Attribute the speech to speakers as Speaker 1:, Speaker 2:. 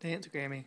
Speaker 1: Dance Grammy.